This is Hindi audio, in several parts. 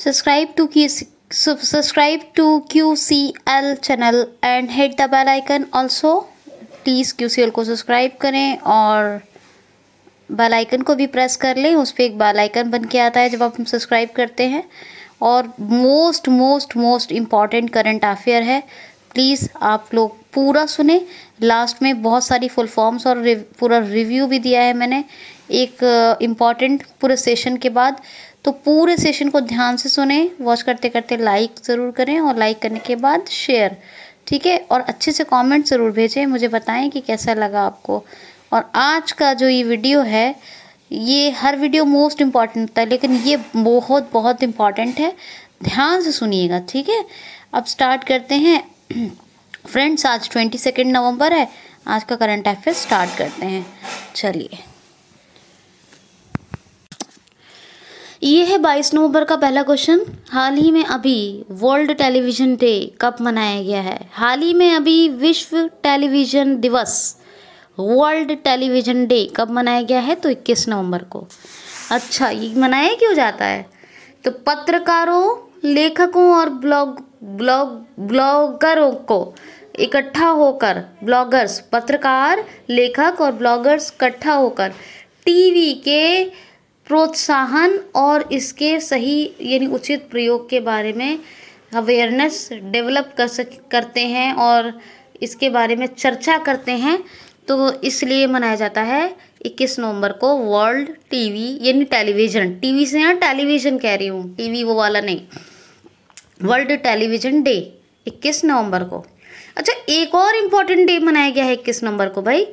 subscribe to Q subscribe to QCL channel and hit the bell icon also. Please QCL को सब्सक्राइब करें और बेल आइकन को भी प्रेस कर लें। उस पर एक बेल आइकन बन के आता है जब आप हम सब्सक्राइब करते हैं। और most most most important current affair है। प्लीज़ आप लोग पूरा सुने। लास्ट में बहुत सारी फुल फॉर्म्स और रिव, पूरा रिव्यू भी दिया है मैंने। एक इंपॉर्टेंट पूरे सेशन के बाद। तो पूरे सेशन को ध्यान से सुने वॉच करते करते लाइक ज़रूर करें और लाइक करने के बाद शेयर ठीक है? और अच्छे से कमेंट ज़रूर भेजें, मुझे बताएँ कि कैसा लगा आपको। और आज का जो ये वीडियो है, ये हर वीडियो मोस्ट इंपॉर्टेंट है, लेकिन ये बहुत बहुत इंपॉर्टेंट है। ध्यान से सुनिएगा, ठीक है? अब स्टार्ट करते हैं। फ्रेंड्स आज ट्वेंटी सेकेंड नवंबर है। आज का करंट अफेयर स्टार्ट करते हैं। चलिए। ये है 22 नवंबर का पहला क्वेश्चन हाल ही में अभी वर्ल्ड टेलीविज़न डे कब मनाया गया है? हाल ही में अभी विश्व टेलीविज़न दिवस वर्ल्ड टेलीविज़न डे कब मनाया गया है? तो 21 नवंबर को। अच्छा ये मनाया क्यों जाता है? तो पत्रकारों, लेखकों और ब्लॉग ब्लॉग ब्लॉगरों को इकट्ठा होकर ब्लॉगर्स पत्रकार, लेखक और ब्लॉगर्स इकट्ठा होकर, टीवी के प्रोत्साहन और इसके सही, यानी उचित प्रयोग के बारे में अवेयरनेस डेवलप कर सक, करते हैं और इसके बारे में चर्चा करते हैं। तो इसलिए मनाया जाता है 21 नवंबर को वर्ल्ड टीवी यानी टेलीविज़न टीवी से यहाँ टेलीविज़न कह रही हूँ। टीवी वो वाला नहीं। वर्ल्ड टेलीविज़न डे 21 नवंबर को। अच्छा एक और इंपॉर्टेंट डे मनाया गया है 21 नवंबर को भाई।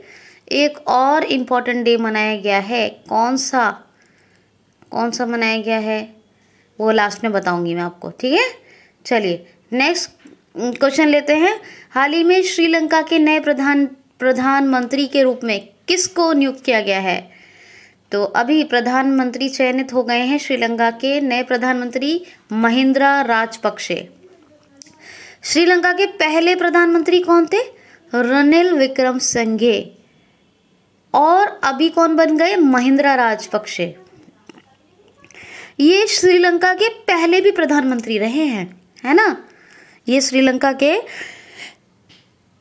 एक और इंपॉर्टेंट डे मनाया गया है। कौन सा? कौन सा मनाया गया है, वो लास्ट में बताऊँगी मैं आपको, ठीक है? चलिए नेक्स्ट क्वेश्चन लेते हैं। हाल ही में श्रीलंका के नए प्रधान, प्रधानमंत्री के रूप में किसको नियुक्त किया गया है? तो अभी प्रधानमंत्री चयनित हो गए हैं श्रीलंका के नए प्रधानमंत्री महिंद्रा राजपक्षे। श्रीलंका के पहले प्रधानमंत्री कौन थे? रनिल विक्रम संघे और अभी कौन बन गए? महिंद्रा राजपक्षे। ये श्रीलंका के पहले भी प्रधानमंत्री रहे हैं है ना? ये श्रीलंका के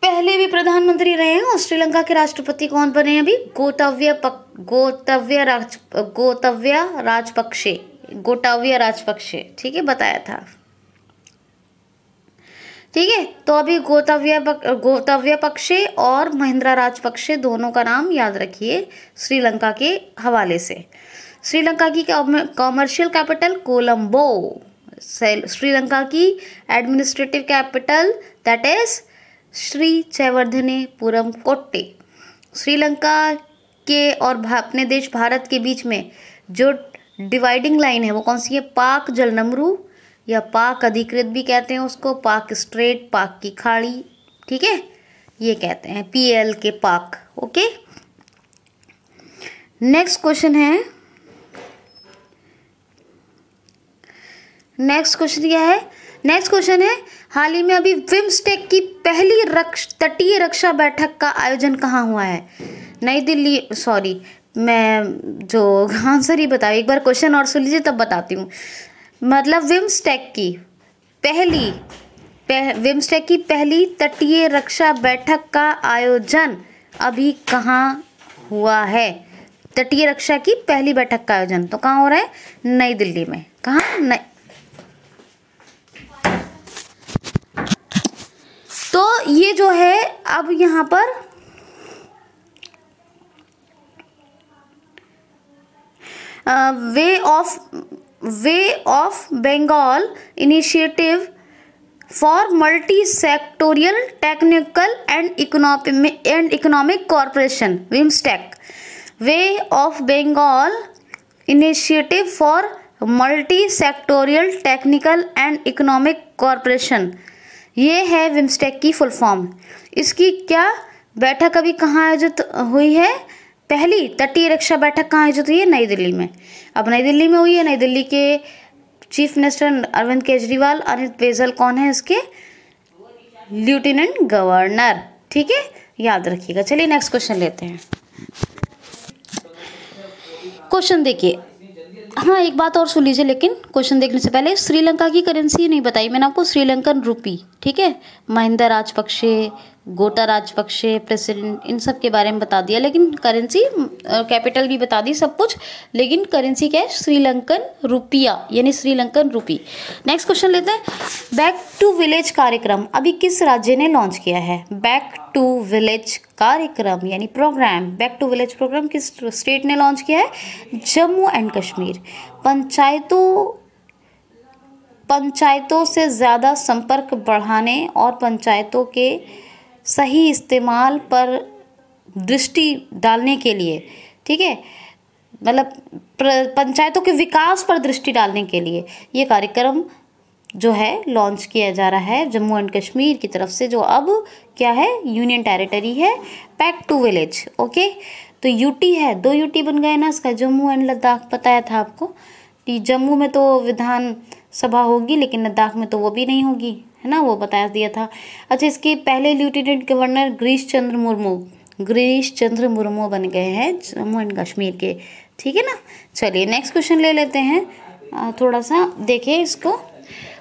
पहले भी प्रधानमंत्री रहे हैं और श्रीलंका के राष्ट्रपति कौन बने हैं अभी? गोतव्य पक, गोतव्य राज गोतव्य राजपक्षे गोटाव्य राजपक्षे ठीक है बताया था। ठीक है तो अभी गोतव्य गोतव्य पक्षे और महिंद्रा राजपक्षे दोनों का नाम याद रखिए श्रीलंका के हवाले से। श्रीलंका की कॉमर्शियल कैपिटल कोलंबो। श्रीलंका की administrative capital, that is Sri Jayawardenepura Kotte. Sri Lanka के और अपने देश भारत के बीच में जो डिवाइडिंग लाइन है, वो कौन सी है? पाक जलनमरू, या पाक अधिकृत भी कहते हैं उसको, पाक स्ट्रेट, पाक की खाड़ी, ठीक है? ये कहते हैं, पीएल के पाक, ओके? नेक्स्ट क्वेश्चन है नेक्स्ट क्वेश्चन क्या है? नेक्स्ट क्वेश्चन है हाल ही में अभी विम्सटेक की पहली रक्ष तटीय रक्षा बैठक का आयोजन कहाँ हुआ है? नई दिल्ली सॉरी मैं जो आंसर ही बताऊँ एक बार क्वेश्चन और सुन लीजिए तब बताती हूँ। मतलब विम्सटेक की पहली पह, विम्सटेक की पहली तटीय रक्षा बैठक का आयोजन अभी कहाँ हुआ है? तटीय रक्षा की पहली बैठक का आयोजन तो कहाँ हो रहा है? नई दिल्ली में। कहाँ? नई तो ये जो है, अब यहाँ पर bay of bay of Bengal initiative for multi sectoral technical and economic and economic corporation BIMSTEC bay of Bengal initiative for multi sectoral technical and economic corporation ये है विम्सटेक की फुल फॉर्म इसकी क्या बैठक अभी कहाँ आयोजित हुई है? पहली तटीय रक्षा बैठक कहाँ आयोजित हुई है? नई दिल्ली में. अब नई दिल्ली में हुई है. नई दिल्ली के चीफ मिनिस्टर अरविंद केजरीवाल अनिल बेजल कौन है इसके? लेफ्टिनेंट गवर्नर ठीक है? याद रखिएगा. चलिए नेक्स्ट क्वेश्चन लेते हैं. क्वेश्चन देखिए. हाँ एक बात और सुन लीजिए, लेकिन क्वेश्चन देखने से पहले श्रीलंका की करेंसी नहीं बताई, मैंने आपको श्रीलंकन रूपी ठीक है? महिंदा राजपक्षे गोटा राजपक्षे, प्रेसिडेंट, इन सब के बारे में बता दिया। लेकिन करेंसी कैपिटल भी बता दी सब कुछ। लेकिन करेंसी क्या है? श्रीलंकन रुपया, यानी श्रीलंकन रुपी। नेक्स्ट क्वेश्चन लेते हैं। बैक टू विलेज कार्यक्रम अभी किस राज्य ने लॉन्च किया है? बैक टू विलेज कार्यक्रम, यानी program back to village program किस स्टेट ने लॉन्च किया है? जम्मू एंड कश्मीर। पंचायतों पंचायतों से ज़्यादा संपर्क बढ़ाने और पंचायतों के सही इस्तेमाल पर दृष्टि डालने के लिए, ठीक है? मतलब पंचायतों के विकास पर दृष्टि डालने के लिए ये कार्यक्रम जो है लॉन्च किया जा रहा है जम्मू एंड कश्मीर की तरफ़ से, जो अब क्या है यूनियन टेरिटरी है पैक टू विलेज ओके तो यूटी है, दो यूटी बन गए ना इसका, जम्मू एंड लद्दाख बताया था आपको? जम्मू में तो विधान सभा होगी, लेकिन लद्दाख में तो वो भी नहीं होगी, है ना? वो बता दिया था। अच्छा इसके पहले लेफ्टिनेंट गवर्नर गिरीश चंद्र मुर्मू गिरीश चंद्र मुर्मू बन गए हैं जम्मू एंड कश्मीर के। ठीक है ना? चलिए नेक्स्ट क्वेश्चन ले लेते हैं। थोड़ा सा देखिए इसको।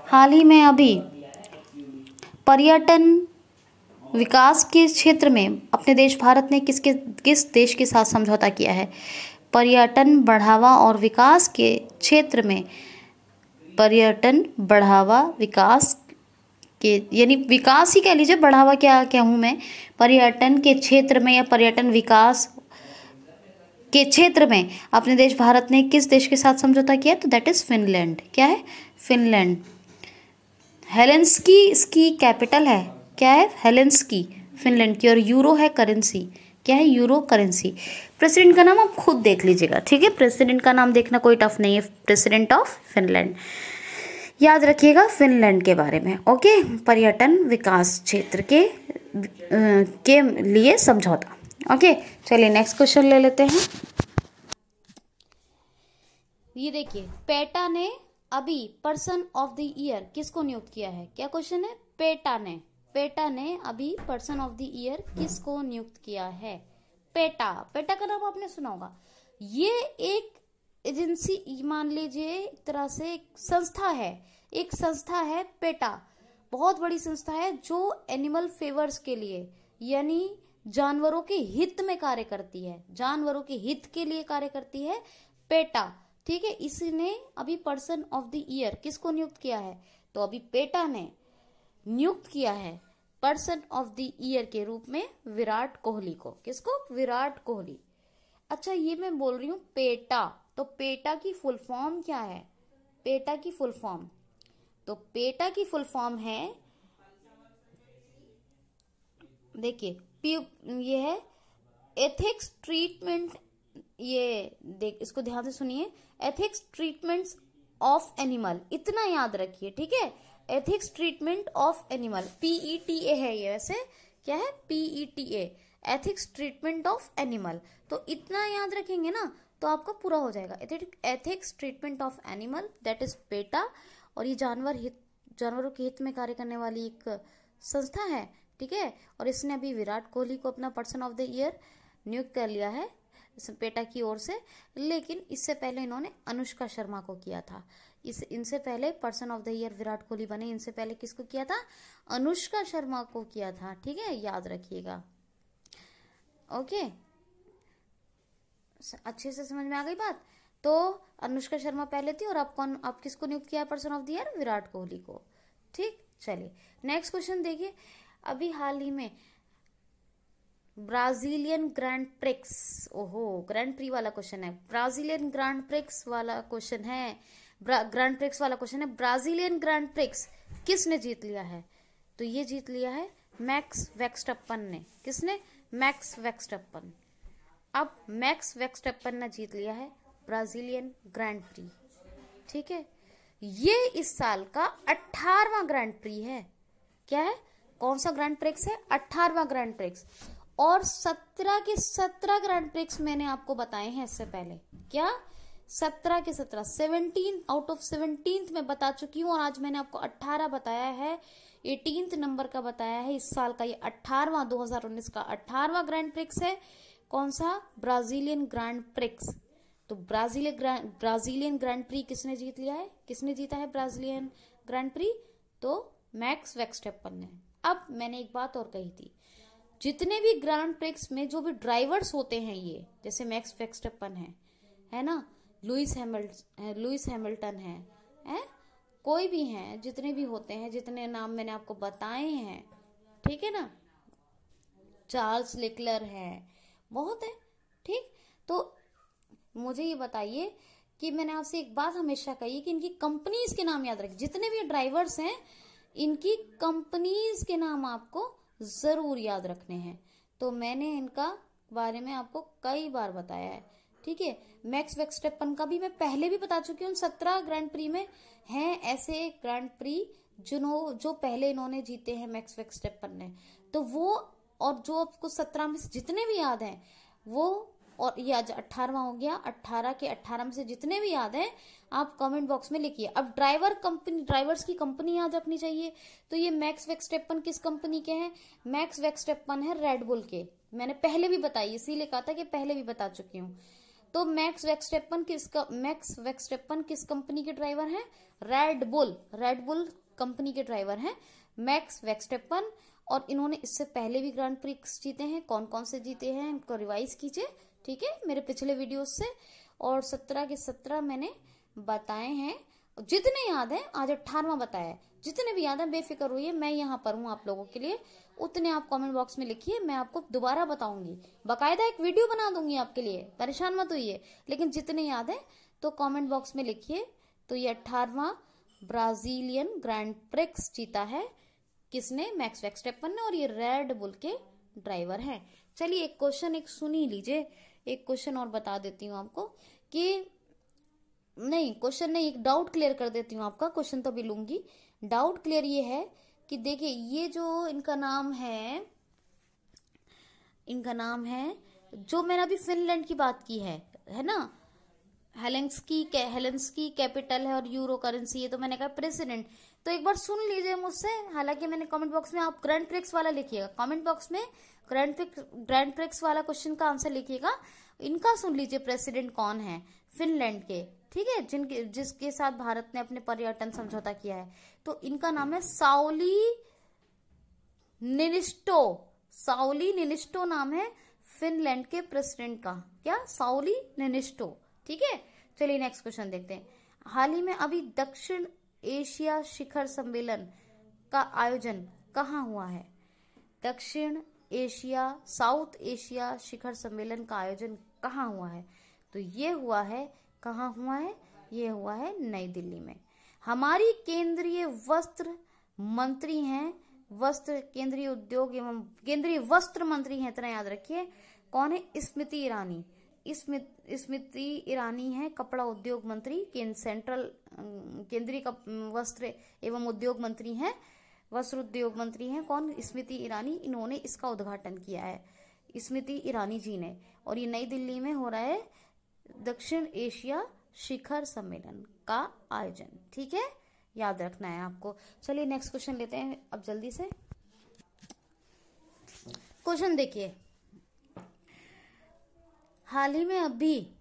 हाल ही में अभी पर्यटन विकास के क्षेत्र में अपने देश भारत ने किसके, किस देश के साथ समझौता किया है? पर्यटन बढ़ावा और विकास के क्षेत्र में पर्यटन, बढ़ावा, विकास के, यानी विकास ही कह लीजिए, बढ़ावा क्या कहूँ मैं? पर्यटन के क्षेत्र में या पर्यटन विकास के क्षेत्र में अपने देश भारत ने किस देश के साथ समझौता किया? तो दैट इज़ फिनलैंड क्या है? फिनलैंड हेलेंसकी इसकी कैपिटल है। क्या है? हेलेंसकी फिनलैंड की। और यूरो है करेंसी क्या है? यूरो करेंसी प्रेसिडेंट का नाम आप खुद देख लीजिएगा, ठीक है? प्रेसिडेंट का नाम देखना कोई टफ नहीं है। प्रेसिडेंट ऑफ़ फिनलैंड याद रखिएगा फिनलैंड के बारे में, ओके? पर्यटन विकास क्षेत्र के के लिए समझौता, ओके? चलिए नेक्स्ट क्वेश्चन ले लेते हैं। ये देखिए पेटा ने अभी पर्सन ऑफ़ द ईयर किसको नियुक्त किया है? क्या क्वेश्चन है? पेटा ने। पेटा ने अभी पर्सन ऑफ़ द ईयर किसको नियुक्त किया है? पेटा। पेटा का नाम आपने सुना होगा। ये एक एजेंसी मान लीजिए, एक तरह से एक संस्था है। एक संस्था है पेटा। बहुत बड़ी संस्था है जो एनिमल फेवर्स के लिए, यानी जानवरों के हित में कार्य करती है। जानवरों के हित के लिए कार्य करती है पेटा। ठीक है इसने अभी पर्सन ऑफ़ द ईयर किसको नियुक्त किया है? तो अभी पेटा ने नियुक्त किया है पर्सन ऑफ़ द ईयर के रूप में विराट कोहली को। किसको? विराट कोहली। अच्छा ये मैं बोल रही हूँ पेटा। तो पेटा की फुल फॉर्म क्या है? पेटा की फुल फॉर्म। तो पेटा की फुल फॉर्म है, देखिए ये है एथिक्स ट्रीटमेंट, ये देख, इसको ध्यान से सुनिए। एथिक्स ट्रीटमेंट्स ऑफ़ एनिमल, इतना याद रखिए, ठीक है? Ethics treatment of animal PETA है ये वैसे। क्या है? PETA ethics treatment of animal तो इतना याद रखेंगे ना तो आपका पूरा हो जाएगा। Ethics treatment of animal that is PETA और ये जानवर हित, जानवरों के हित में कार्य करने वाली एक संस्था है, ठीक है? और इसने अभी विराट कोहली को अपना पर्सन ऑफ़ द ईयर नियुक्त कर लिया है पेटा की ओर से। लेकिन इससे पहले इन्होंने अनुष्का शर्मा को किया था। इस, इनसे पहले person of the year Virat Kohli बने, इनसे पहले किसको किया था? अनुष्का शर्मा को किया था, ठीक है? याद रखिएगा। ओके? अच्छे से समझ में आ गई बात? तो अनुष्का शर्मा पहले थी और आप कौन आप किसको नियुक्त किया person of the year? Virat Kohli को। ठीक? चलिए, नेक्स्ट क्वेश्चन देखिए। अभी हाल ही में ब्राजीलियन ग्रैंड प्रिक्स, ओहो, ग्रैंड प्री वाला क्वेश्चन है। ब्राजीलियन ग्रैंड प्रिक्स वाला क्वेश्चन है। ग्रैंड प्रिक्स वाला क्वेश्चन है ब्राजीलियन ग्रैंड प्रिक्स किसने जीत लिया है? तो ये जीत लिया है मैक्स वेक्सटप्पन ने। किसने? मैक्स वेक्सटप्पन अब मैक्स वेक्सटप्पन ने जीत लिया है ब्राजीलियन ग्रैंड प्री ठीक है? ये इस साल का अठारवा ग्रैंड प्री है। क्या है? कौन सा ग्रैंड प्रिक्स है? अठारवा ग्रैंड प्रिक्स और सत्रह के सत्रह ग्रैंड प्रिक्स मैंने आपको बताए हैं इससे पहले। क्या? सत्रह के सत्रह। सेवनटीन आउट ऑफ़ सेवनटीन में बता चुकी हूँ और आज मैंने आपको अट्ठारह बताया है। एटीन नंबर का बताया है। इस साल का ये अठारवा 2019 का अठारवा ग्रैंड प्रिक्स है। कौन सा? ब्राजीलियन ग्रैंड प्रिक्स तो ब्राज़ील ब्राजीलियन ग्रैंड प्री किसने जीत लिया है? किसने जीता है ब्राजीलियन ग्रैंड प्री तो मैक्स वेक्सटेपन ने। अब मैंने एक बात और कही थी। जितने भी ग्रैंड प्रिक्स में जो भी ड्राइवर्स होते हैं ये, जैसे मैक्स वेक्सटेपन है है ना? लुइस हैमिल्टन लुइस हैमिल्टन है, है? कोई भी हैं जितने भी होते हैं जितने नाम मैंने आपको बताए हैं ठीक है ना? चार्ल्स लिकलर है बहुत है ठीक? तो मुझे ये बताइए कि मैंने आपसे एक बात हमेशा कही कि इनकी कंपनीज़ के नाम याद रखें जितने भी ड्राइवर्स हैं इनकी कंपनीज़ के नाम आपको ज़रूर याद रखने हैं। तो मैंने इनका बारे में आपको कई बार बताया है। ठीक है? मैक्स वेक्सटेपन का भी मैं पहले भी बता चुकी हूँ सत्रह ग्रैंड प्री में हैं ऐसे ग्रैंड प्री जिन्हों, जो पहले इन्होंने जीते हैं मैक्स वेक्सटेपन ने। तो वो और जो आपको सत्रह में से जितने भी याद हैं, वो और ये आज अट्ठारहवा हो गया, अट्ठारह के अट्ठारह में से जितने भी याद हैं, आप कमेंट बॉक्स में लिखिए। अब ड्राइवर कंपनी ड्राइवर्स की कंपनी याद रखनी चाहिए। तो ये मैक्स वेक्सटेपन किस कंपनी के हैं? मैक्स वेक्सटेपन है रेडबुल के। मैंने पहले भी बताई, इसीलिए कहा था कि पहले भी बता चुकी हूँ। तो मैक्स वेक्सटेपन किस मैक्स वेक्सटेपन किस कंपनी के ड्राइवर हैं? Red Bull Red Bull company के ड्राइवर हैं। मैक्स वेक्सटेपन, और इन्होंने इससे पहले भी ग्रांड प्रिक्स जीते हैं। कौन कौन से जीते हैं, इनको रिवाइज कीजिए, ठीक है? मेरे पिछले वीडियोस से। और सत्रह के सत्रह मैंने बताए हैं। जितने याद है, आज अट्ठारवा बताया है। जितने भी याद है बेफिक्र हुई मैं यहाँ पर हूँ आप लोगों के लिए। उतने आप कमेंट बॉक्स में लिखिए, मैं आपको दोबारा बताऊँगी। बकायदा एक वीडियो बना दूँगी आपके लिए, परेशान मत होइए। लेकिन जितने याद है तो कमेंट बॉक्स में लिखिए। तो ये अठारवा ब्राजीलियन ग्रैंड प्रिक्स जीता है। किसने? मैक्स वेक्सटेपन ने, और ये रेड बुल के ड्राइवर हैं। चलिए, एक क्वेश्चन एक सुनी लीजिए। एक क्वेश्चन और बता देती हूँ आपको कि, नहीं क्वेश्चन नहीं, एक डाउट क्लियर कर देती हूँ आपका। क्वेश्चन तो भी लूँगी। डाउट क्लियर ये है कि देखिए, ये जो इनका नाम है, इनका नाम है, जो मैंने अभी फिनलैंड की बात की है है ना? हेलेंस्की हेलेंस्की कैपिटल है और यूरो करेंसी है तो मैंने कहा प्रेसिडेंट तो एक बार सुन लीजिए मुझसे, हालाँकि मैंने कमेंट बॉक्स में आप ग्रैंड प्रिक्स वाला लिखिएगा। कमेंट बॉक्स में ग्रैंड ग्रैंड प्रिक्स वाला क्वेश्चन का आंसर लिखिएगा। इनका सुन लीजिए प्रेसिडेंट कौन है? फिनलैंड के। ठीक है, जिनके, जिसके साथ भारत ने अपने पर्यटन समझौता किया है। तो इनका नाम है साउली निनिस्टो साउली निनिस्टो नाम है फिनलैंड के प्रेसिडेंट का। क्या? साउली निनिस्टो ठीक है? चलिए नेक्स्ट क्वेश्चन देखते हैं। हाल ही में अभी दक्षिण एशिया शिखर सम्मेलन का आयोजन कहाँ हुआ है? दक्षिण एशिया, साउथ एशिया शिखर सम्मेलन का आयोजन कहाँ हुआ है? तो ये हुआ है कहाँ हुआ है? ये हुआ है नई दिल्ली में। हमारी केंद्रीय वस्त्र मंत्री हैं, वस्त्र केंद्रीय उद्योग एवं केंद्रीय वस्त्र मंत्री हैं, इतना याद रखिए। कौन है? स्मृति ईरानी। स्मृति ईरानी है कपड़ा उद्योग मंत्री केंद्र सेंट्रल, केंद्रीय वस्त्र एवं उद्योग मंत्री हैं, वस्त्र उद्योग मंत्री हैं। कौन? स्मृति ईरानी। इन्होंने इसका उद्घाटन किया है। स्मृति ईरानी जी ने। और ये नई दिल्ली में हो रहा है दक्षिण एशिया शिखर सम्मेलन का आयोजन। ठीक है? याद रखना है आपको। चलिए नेक्स्ट क्वेश्चन लेते हैं अब जल्दी से। क्वेश्चन देखिए। हाल ही में अभी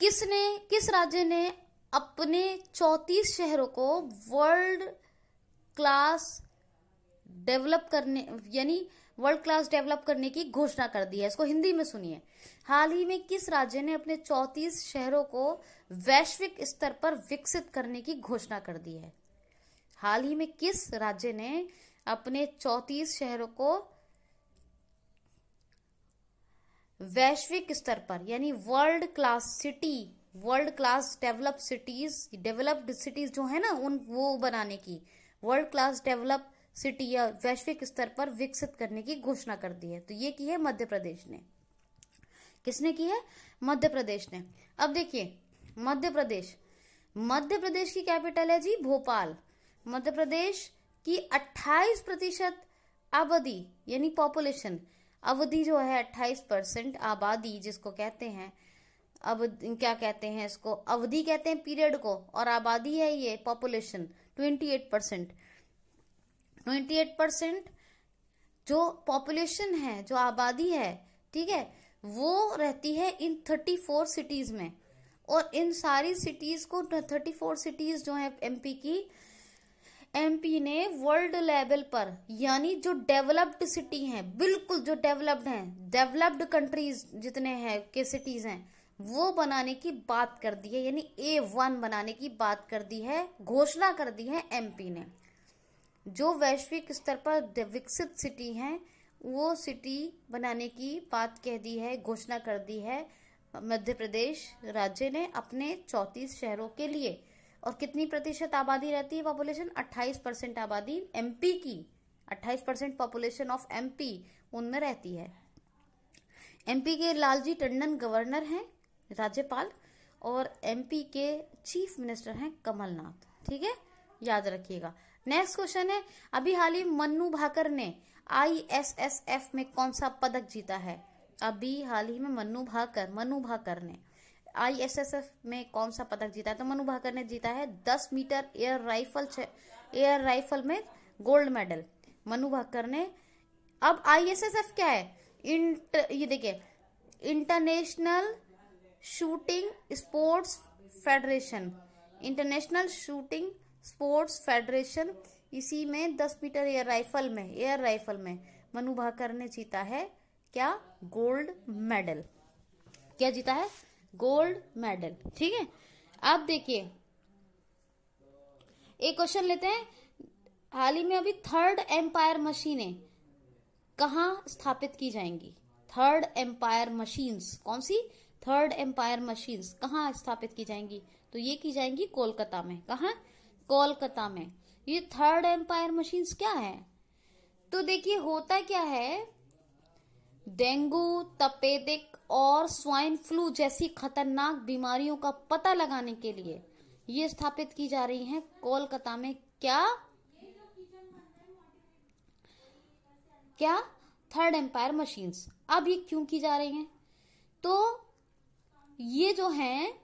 किसने, किस राज्य ने अपने 34 शहरों को वर्ल्ड क्लास डेवलप करने, यानी वर्ल्ड क्लास डेवलप करने की घोषणा कर दी है। इसको हिंदी में सुनिए। हाल ही में किस राज्य ने अपने 34 शहरों को वैश्विक स्तर पर विकसित करने की घोषणा कर दी है? हाल ही में किस राज्य ने अपने 34 शहरों को वैश्विक स्तर पर, यानी world class city, world class develop cities, developed cities जो है ना, उन, वो बनाने की, वर्ल्ड क्लास डेवलप सिटी या वैश्विक स्तर पर विकसित करने की घोषणा कर दी है। तो ये की है मध्य प्रदेश ने। किसने की है? मध्य प्रदेश ने। अब देखिए, मध्य प्रदेश। मध्य प्रदेश की कैपिटल है जी भोपाल। मध्य प्रदेश की 28 प्रतिशत आबादी यानी पॉपुलेशन, अवधि जो है 28 परसेंट आबादी, जिसको कहते हैं, अब क्या कहते हैं इसको? अवधि कहते हैं पीरियड को, और आबादी है ये population 28 percent. Twenty eight percent जो पॉपुलेशन है, जो आबादी है, ठीक है, वो रहती है इन थर्टी फोर सिटीज़ में। और इन सारी सिटीज़ को थर्टी फोर सिटीज़ जो है एमपी की एमपी ने वर्ल्ड लेवल पर, यानी जो डेवलप्ड सिटी हैं, बिल्कुल जो डेवलप्ड हैं डेवलप्ड कंट्रीज़ जितने हैं, के सिटीज़ हैं, वो बनाने की बात कर दी है, यानी ए वन बनाने की बात कर दी है, घोषणा कर दी है एमपी ने। जो वैश्विक स्तर पर विकसित सिटी हैं, वो सिटी बनाने की बात कह दी है, घोषणा कर दी है। मध्य प्रदेश राज्य ने अपने चौतीस शहरों के लिए, और कितनी प्रतिशत आबादी रहती है पॉपुलेशन 28 परसेंट आबादी एमपी की। 28 परसेंट पॉपुलेशन ऑफ़ एमपी उनमें रहती है। एमपी के लालजी टंडन गवर्नर हैं, राज्यपाल, और एमपी के चीफ मिनिस्टर हैं कमलनाथ। ठीक है? याद रखिएगा। नेक्स्ट क्वेश्चन है, अभी हाल ही मन्नू भाकर ने आईएसएसएफ में कौन सा पदक जीता है? अभी हाल ही में मन्नू भाकर मनु भाकर ने आईएसएसएफ में कौन सा पदक जीता है? तो मनु भाकर ने जीता है दस meter air rifle air rifle में गोल्ड मेडल। मनु भाकर ने, अब आईएसएसएफ क्या है? इंट, ये देखिए, international shooting sports federation, international shooting sports federation इसी में 10 मीटर एयर राइफल में, एयर राइफल में मनु भाकर ने जीता है क्या? Gold medal. क्या जीता है? Gold medal. ठीक है? आप देखिए। एक क्वेश्चन लेते हैं। हाल ही में अभी थर्ड एम्पायर मशीनें कहा स्थापित की जाएँगी? Third umpire machines. कौन सी? थर्ड एम्पायर मशीन्स कहाँ स्थापित की जाएँगी? तो ये की जाएँगी कोलकाता में। कहा? कोलकाता में। ये थर्ड एम्पायर मशीन्स क्या है? तो देखिए, होता क्या है? डेंगू, तपेदिक और स्वाइन फ्लू जैसी खतरनाक बीमारियों का पता लगाने के लिए ये स्थापित की जा रही हैं कोलकाता में। क्या? क्या? थर्ड एम्पायर मशीन्स अब ये क्यों की जा रही हैं? तो ये जो है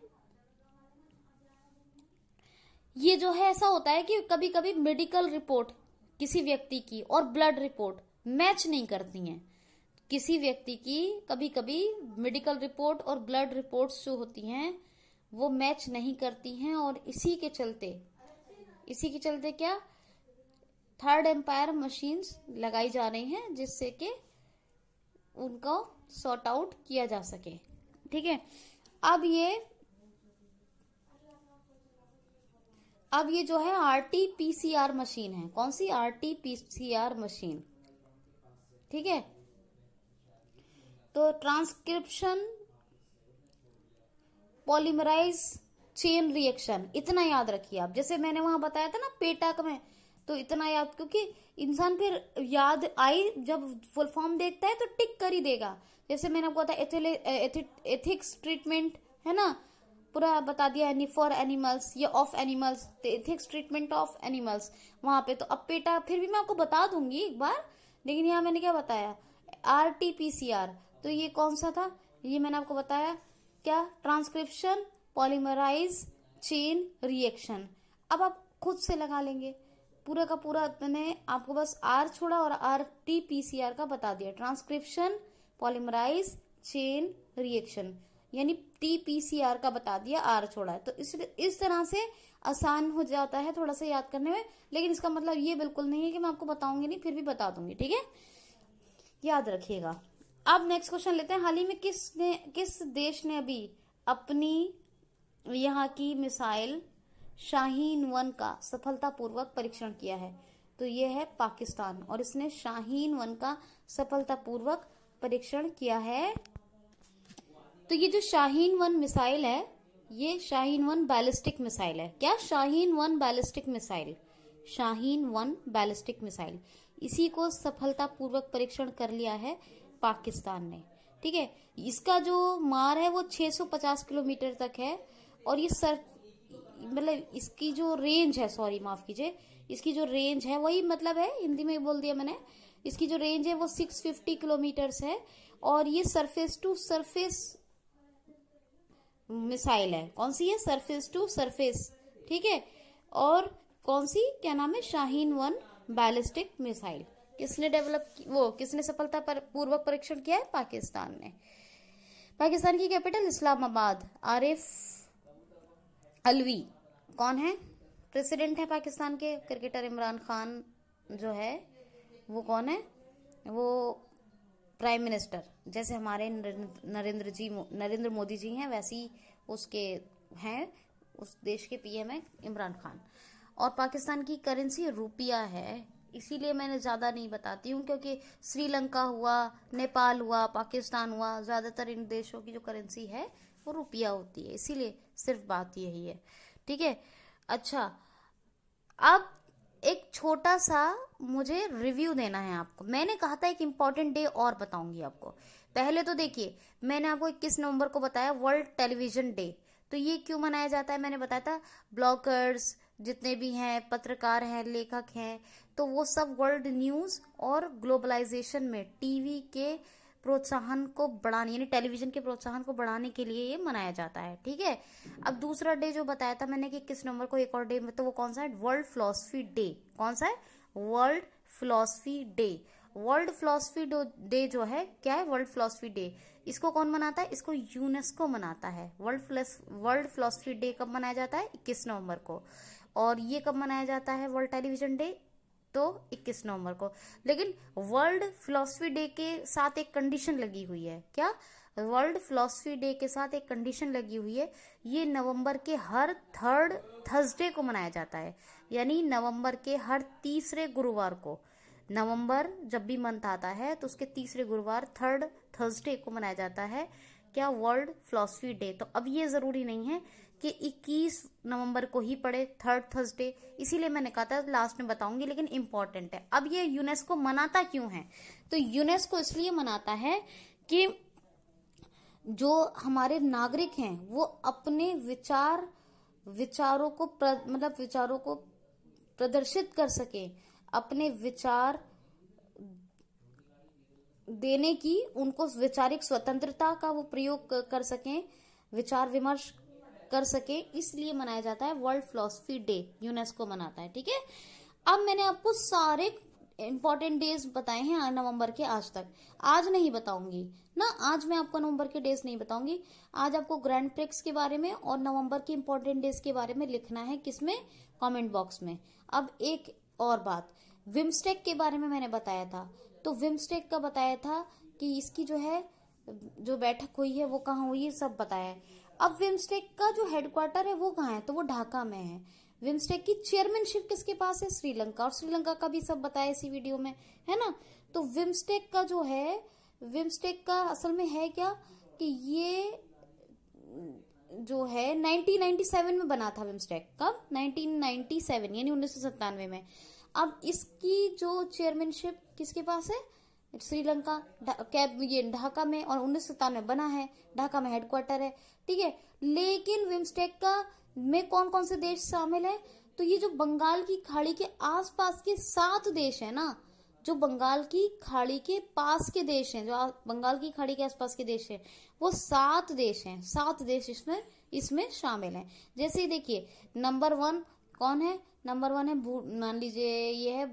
ये जो है, ऐसा होता है कि कभी कभी मेडिकल रिपोर्ट किसी व्यक्ति की और ब्लड रिपोर्ट मैच नहीं करती हैं। किसी व्यक्ति की कभी कभी मेडिकल रिपोर्ट और ब्लड रिपोर्ट्स जो होती हैं, वो मैच नहीं करती हैं और इसी के चलते, इसी के चलते क्या? थर्ड एम्पायर मशीन्स लगाई जा रही हैं जिससे कि उनको सॉर्ट आउट किया जा सके। ठीक है? अब ये अब ये जो है आरटी पीसीआर मशीन है। कौन सी? RT PCR machine. ठीक है? तो ट्रांसक्रिप्शन, पॉलीमराइज, चेन रिएक्शन, इतना याद रखिए आप। जैसे मैंने वहाँ बताया था ना, पेटाक में तो इतना याद, क्योंकि इंसान फिर याद आई, जब फुल फॉर्म देखता है तो टिक कर ही देगा। जैसे मैंने आपको बताया एथिक्स ट्रीटमेंट, है ना? पूरा बता दिया है फॉर एनिमल्स या of animals ethics treatment of animals वहाँ पे तो अब पेटा फिर भी मैं आपको बता दूँगी एक बार, लेकिन यहाँ मैंने क्या बताया? R T P C R तो ये कौन सा था? ये मैंने आपको बताया, क्या? ट्रांसक्रिप्शन पॉलीमराइज चेन रिएक्शन अब आप खुद से लगा लेंगे। पूरा का पूरा मैंने आपको बस आर छोड़ा और R T P C R का बता दिया। ट्रांसक्रिप्शन पॉलीमराइज चेन रिएक्शन यानी टी पीसीआर का बता दिया आर छोड़ा है। तो इस इस तरह से आसान हो जाता है थोड़ा सा याद करने में, लेकिन इसका मतलब ये बिल्कुल नहीं है कि मैं आपको बताऊँगी नहीं, फिर भी बता दूँगी, ठीक है? याद रखिएगा। अब नेक्स्ट क्वेश्चन लेते हैं। हाल ही में किस ने किस देश ने अभी अपनी यहाँ की मिसाइल शाहीन वन का सफलतापूर्वक परीक्षण किया है? तो ये है पाकिस्तान, और इसने शाहीन वन का सफलतापूर्वक परीक्षण किया है तो ये जो शाहीन वन मिसाइल है, ये शाहीन वन बैलिस्टिक मिसाइल है। क्या Shaheen one ballistic missile? Shaheen one ballistic missile. इसी को सफलतापूर्वक परीक्षण कर लिया है पाकिस्तान ने। ठीक है? इसका जो मार है वो 650 किलोमीटर तक है और ये सर मतलब इसकी जो रेंज है सॉरी माफ़ कीजिए, इसकी जो रेंज है, वही मतलब है, हिंदी में बोल दिया मैंने, इसकी जो रेंज है वो 650 किलोमीटर है और ये सरफेस टू सरफेस मिसाइल है। कौन सी है? सरफेस टू सरफेस ठीक है? और कौन सी? क्या नाम है? शाहीन वन बैलिस्टिक मिसाइल किसने डेवलप वो, किसने सफलता पर, पूर्वक परीक्षण किया है? पाकिस्तान ने। पाकिस्तान की कैपिटल इस्लामाबाद। आरिफ अलवी। कौन है? प्रेसिडेंट है पाकिस्तान के। क्रिकेटर इमरान खान जो है, वो कौन है? वो प्राइम मिनिस्टर जैसे हमारे नरेंद्र जी नरेंद्र मोदी जी हैं, वैसी उसके हैं, उस देश के पीएम है, इमरान खान। और पाकिस्तान की करेंसी रुपया है, इसीलिए मैंने ज़्यादा नहीं बताती हूँ, क्योंकि श्रीलंका हुआ, नेपाल हुआ, पाकिस्तान हुआ, ज़्यादातर इन देशों की जो करेंसी है, वो रुपया होती है। इसीलिए सिर्फ़ बात यही है। ठीक है? अच्छा अब एक छोटा सा मुझे रिव्यू देना है आपको। मैंने कहा था एक इंपॉर्टेंट डे और बताऊँगी आपको। पहले तो देखिए, मैंने आपको इक्कीस नवंबर को बताया वर्ल्ड टेलीविज़न डे तो ये क्यों मनाया जाता है? मैंने बताया था ब्लॉगर्स जितने भी हैं, पत्रकार हैं, लेखक हैं तो वो सब वर्ल्ड न्यूज़ और ग्लोबलाइजेशन में टीवी के प्रोत्साहन को बढ़ाने, यानी टेलीविज़न के प्रोत्साहन को बढ़ाने के लिए ये मनाया जाता है, ठीक है? अब दूसरा डे जो बताया था मैंने कि किस नंबर को एक और डे तो वो कौन सा है? वर्ल्ड फिलोसफी डे कौन सा है? World philosophy day world philosophy day जो है, क्या है? वर्ल्ड फिलोसफी डे इसको कौन मनाता है? इसको यूनेस्को मनाता है। वर्ल्ड वर्ल्ड फिलोसफी डे कब मनाया जाता है? इक्कीस नवंबर को। और ये कब मनाया जाता है? वर्ल्ड टेलीविज़न डे तो 21 नवंबर को। लेकिन वर्ल्ड फिलोसफी डे के साथ एक कंडीशन लगी हुई है। क्या? वर्ल्ड फिलोसफी डे के साथ एक कंडीशन लगी हुई है। ये नवंबर के हर थर्ड थर्सडे को मनाया जाता है। यानी नवंबर के हर तीसरे गुरुवार को। नवंबर जब भी मंथ आता है तो उसके तीसरे गुरुवार थर्ड थर्सडे को मनाया जाता है। क्या? World philosophy day. तो अब ये ज़रूरी नहीं है कि 21 नवंबर को ही पड़े थर्ड थर्सडे इसीलिए मैंने कहा था लास्ट में बताऊँगी लेकिन इंपॉर्टेंट है। अब ये यूनेस्को मनाता क्यों है? तो यूनेस्को इसलिए मनाता है कि जो हमारे नागरिक हैं वो अपने विचार विचारों को प्र, मतलब विचारों को प्रदर्शित कर सके अपने विचार देने की उनको वैचारिक स्वतंत्रता का वो प्रयोग कर सकें विचार विमर्श कर सके, इसलिए मनाया जाता है वर्ल्ड फिलोसफी डे यूनेस्को मनाता है, ठीक है? अब मैंने आपको सारे इंपॉर्टेंट डेज़ बताए हैं नवंबर के आज तक। आज नहीं बताऊँगी। ना, आज मैं आपको नवंबर के डेज़ नहीं बताऊँगी। आज आपको ग्रैंड प्रिक्स के बारे में और नवंबर के इंपॉर्टेंट डेज़ के बारे में लिखना है किसमें? कमेंट बॉक्स में। अब एक और बात। विमस्टेक के बारे में मैंने बताया था। तो विमस्टेक का बताया था कि इसकी जो है, जो बैठक हुई है, वो कहाँ हुई है, सब बताया है। अब विमस्टेक का जो हेडक्वार्टर है, वो कहाँ है? तो वो ढाका में है। विमस्टेक की चेयरमैनशिप किसके पास है? श्रीलंका। और श्रीलंका का भी सब बताया इसी वीडियो में, है ना? तो विमस्टेक का जो है विमस्टेक का असल में है क्या कि ये जो है 1997 में बना था विमस्टेक कब? 1997 यानी उन्नीस सौ सत्तानवे में। अब इसकी जो चेयरमैनशिप किसके पास है? श्रीलंका कैब ये ढाका में और उन्नीस बना है। ढाका में हेडक्वार्टर है। ठीक है? लेकिन विमस्टेक का, में कौन कौन से देश शामिल है? तो ये जो बंगाल की खाड़ी के आसपास के सात देश है ना, जो बंगाल की खाड़ी के पास के देश हैं, जो बंगाल की खाड़ी के आसपास के देश हैं, वो सात देश हैं। सात देश इसमें इसमें शामिल हैं। जैसे ही देखिए नंबर वन कौन है? नंबर वन है मान लीजिए ये है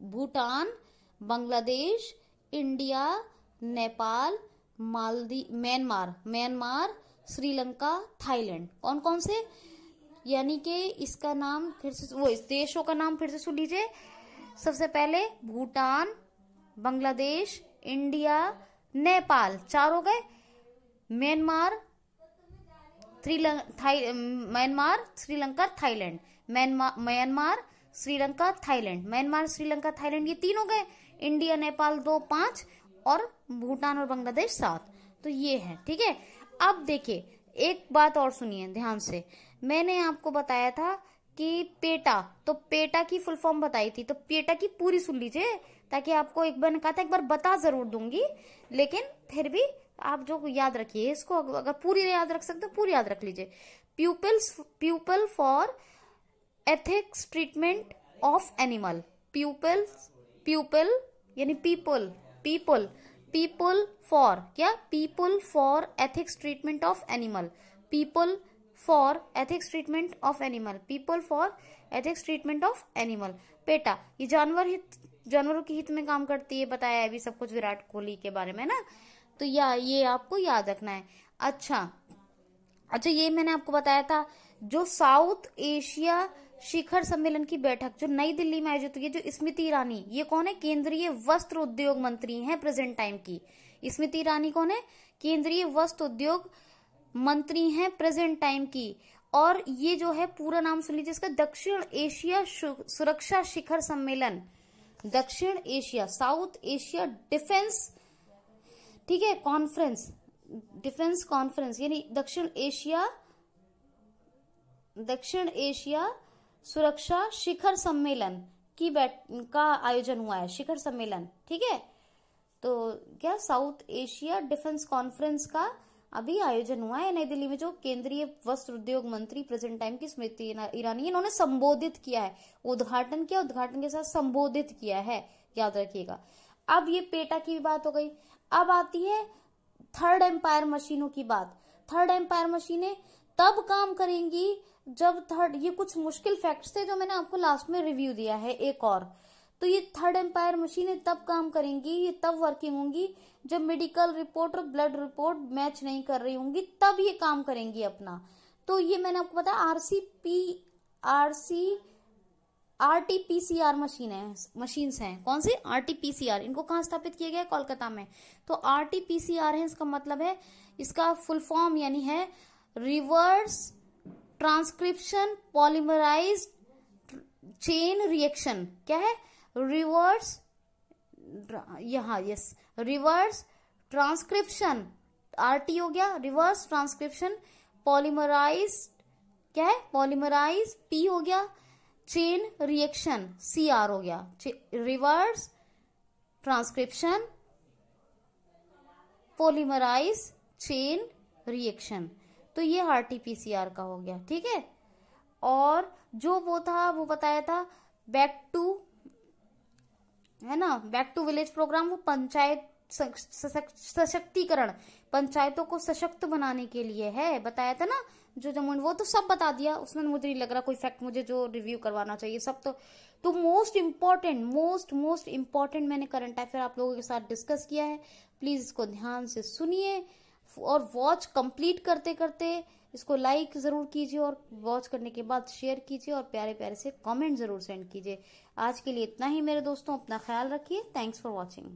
Bhutan Bangladesh, India, Nepal Maldives Myanmar Myanmar, Sri Lanka, Thailand. कौन कौन से? यानी कि इसका नाम फिर से वो इस देशों का नाम फिर से सुन लीजिए। सबसे पहले भूटान, बांग्लादेश, इंडिया, नेपाल। चार हो गए। Myanmar Myanmar, Sri Lanka, Thailand. Myanmar, Sri Lanka, Thailand. Myanmar, Sri Lanka, Thailand, ये तीन हो गए। इंडिया, नेपाल दो पाँच और भूटान और बांग्लादेश सात। तो ये है, ठीक है? अब देखिए, एक बात और सुनिए, ध्यान से। मैंने आपको बताया था कि पेटा तो पेटा की फुल फॉर्म बताई थी तो पेटा की पूरी सुन लीजिए, ताकि आपको एक बार कहा था, एक बार बता ज़रूर दूँगी, लेकिन फिर भी आप जो याद रखिए, इसको अगर पूरी याद रख सकते हो, पूरी याद रख लीजिए। Peoples people for ethics treatment of animal peoples people यानी पीपल पीपल पीपल फॉर क्या? People for ethics treatment of animal people for ethics treatment of animal people for ethics treatment of animal PETA ये जानवर हित, जानवरों के हित में काम करती है, बताया अभी सब कुछ विराट कोहली के बारे में ना? तो या, ये आपको याद रखना है। अच्छा अच्छा ये मैंने आपको बताया था, जो साउथ एशिया शिखर सम्मेलन की बैठक जो नई दिल्ली में आयोजित हुई है, जो स्मृति ईरानी, ये कौन है? केंद्रीय वस्त्र उद्योग मंत्री हैं प्रेजेंट टाइम की। स्मृति ईरानी कौन है? केंद्रीय वस्त्र उद्योग मंत्री हैं प्रेजेंट टाइम की। और ये जो है, पूरा नाम सुन लीजिए इसका, दक्षिण एशिया सुरक्षा शिखर सम्मेलन। दक्षिण एशिया, साउथ एशिया डिफेंस, ठीक है, कॉन्फ्रेंस, डिफेंस कॉन्फ्रेंस, यानी दक्षिण एशिया दक्षिण एशिया सुरक्षा शिखर सम्मेलन की बैठ, का आयोजन हुआ है, शिखर सम्मेलन, ठीक है? तो क्या साउथ एशिया डिफेंस कॉन्फ्रेंस का अभी आयोजन हुआ है नई दिल्ली में, जो केंद्रीय वस्त्र उद्योग मंत्री प्रेजेंट टाइम की स्मृति ईरानी, इन्होंने संबोधित किया है, उद्घाटन किया, उद्घाटन के साथ संबोधित किया है, याद रखिएगा। अब ये पेटा की बात हो गई। अब आती है थर्ड एम्पायर मशीनों की बात। थर्ड एम्पायर मशीनें तब काम करेंगी जब थर्ड ये कुछ मुश्किल फैक्ट्स थे जो मैंने आपको लास्ट में रिव्यू दिया है, एक और। तो ये थर्ड एम्पायर मशीनें तब काम करेंगी, ये तब वर्किंग होंगी, जब मेडिकल रिपोर्ट और ब्लड रिपोर्ट मैच नहीं कर रही होंगी, तब ये काम करेंगी अपना। तो ये मैंने आपको बताया आरसी आरटीपीसीआर मशीन है मशीन हैं। कौन सी? आरटीपीसीआर इनको कहा स्थापित किया गया? है कोलकाता में। तो आरटीपीसीआर है, इसका मतलब है, इसका फुल फॉर्म यानी है reverse transcription polymerase chain reaction क्या है? रिवर्स यहाँ यस रिवर्स ट्रांसक्रिप्शन आरटी हो गया. रिवर्स ट्रांसक्रिप्शन पॉलीमराइज क्या है? पॉलीमराइज पी हो गया. चेन रिएक्शन सी आर हो गया. Reverse transcription polymerase chain reaction तो ये आरटीपीसीआर का हो गया, ठीक है? और जो वो था, वो बताया था बैक टू है ना बैक टू विलेज प्रोग्राम वो पंचायत सशक्तिकरण, पंचायतों को सशक्त बनाने के लिए है, बताया था ना? जो जम्मू वो तो सब बता दिया, उसमें मुझे नहीं लग रहा कोई फैक्ट मुझे जो रिव्यू करवाना चाहिए, सब तो तो most important most most important मैंने करंट अफेयर आप लोगों के साथ डिस्कस किया है। प्लीज़ इसको ध्यान से सुनिए। और वॉच कंप्लीट करते करते इसको लाइक ज़रूर कीजिए और वॉच करने के बाद शेयर कीजिए और प्यारे प्यारे से कमेंट ज़रूर सेंड कीजिए। आज के लिए इतना ही मेरे दोस्तों, अपना ख्याल रखिए। Thanks for watching